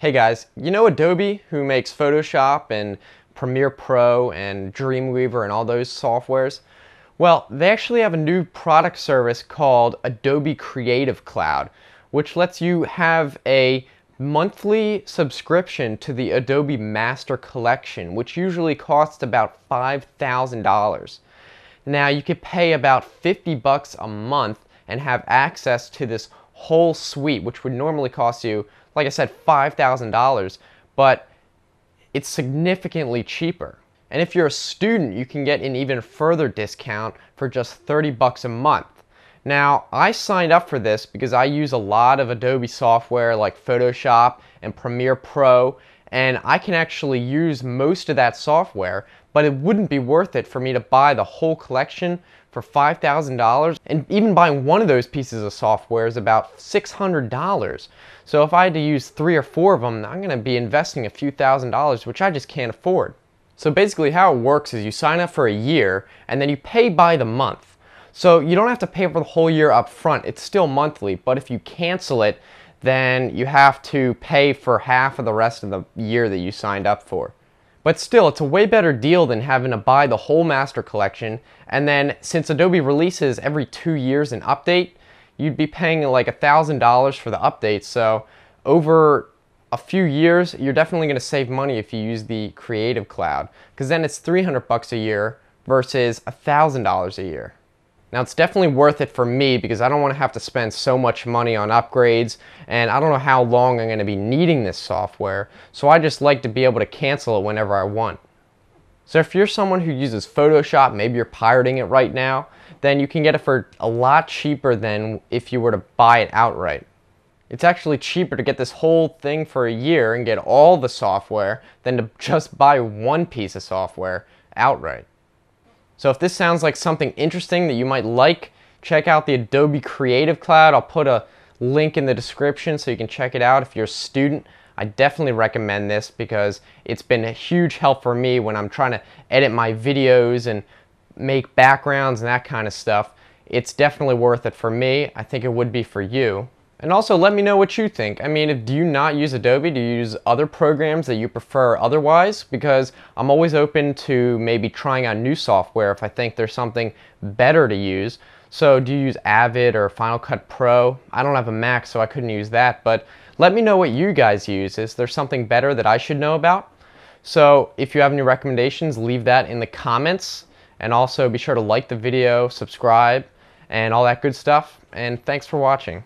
Hey guys, you know Adobe who makes Photoshop and Premiere Pro and Dreamweaver and all those softwares? Well, they actually have a new product service called Adobe Creative Cloud, which lets you have a monthly subscription to the Adobe Master Collection, which usually costs about $5,000. Now, you could pay about 50 bucks a month and have access to this whole suite, which would normally cost you like I said, $5,000, but it's significantly cheaper. And if you're a student, you can get an even further discount for just 30 bucks a month. Now, I signed up for this because I use a lot of Adobe software like Photoshop and Premiere Pro, and I can actually use most of that software, but it wouldn't be worth it for me to buy the whole collection for $5,000. And even buying one of those pieces of software is about $600. So if I had to use three or four of them, I'm going to be investing a few thousand dollars, which I just can't afford. So basically how it works is you sign up for a year and then you pay by the month. So you don't have to pay for the whole year up front. It's still monthly, but if you cancel it, then you have to pay for half of the rest of the year that you signed up for. But still, it's a way better deal than having to buy the whole master collection. And then since Adobe releases every two years an update, you'd be paying like a $1,000 for the update. So over a few years, you're definitely going to save money if you use the Creative Cloud. Because then it's 300 bucks a year versus $1,000 a year. Now it's definitely worth it for me because I don't want to have to spend so much money on upgrades and I don't know how long I'm going to be needing this software so I just like to be able to cancel it whenever I want. So if you're someone who uses Photoshop, maybe you're pirating it right now, then you can get it for a lot cheaper than if you were to buy it outright. It's actually cheaper to get this whole thing for a year and get all the software than to just buy one piece of software outright. So if this sounds like something interesting that you might like, check out the Adobe Creative Cloud. I'll put a link in the description so you can check it out if you're a student. I definitely recommend this because it's been a huge help for me when I'm trying to edit my videos and make backgrounds and that kind of stuff. It's definitely worth it for me. I think it would be for you. And also let me know what you think. I mean, do you not use Adobe? Do you use other programs that you prefer otherwise? Because I'm always open to maybe trying out new software if I think there's something better to use. So do you use Avid or Final Cut Pro? I don't have a Mac so I couldn't use that, but let me know what you guys use. Is there something better that I should know about? So if you have any recommendations, leave that in the comments. And also be sure to like the video, subscribe, and all that good stuff. And thanks for watching.